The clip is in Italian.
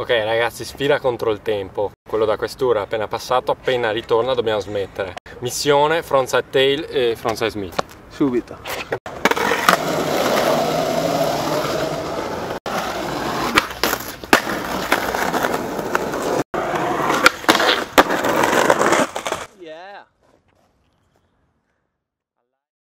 Ok ragazzi, sfida contro il tempo. Quello da quest'ora appena passato, appena ritorna dobbiamo smettere. Missione, frontside tail e frontside smith. Subito. Yeah.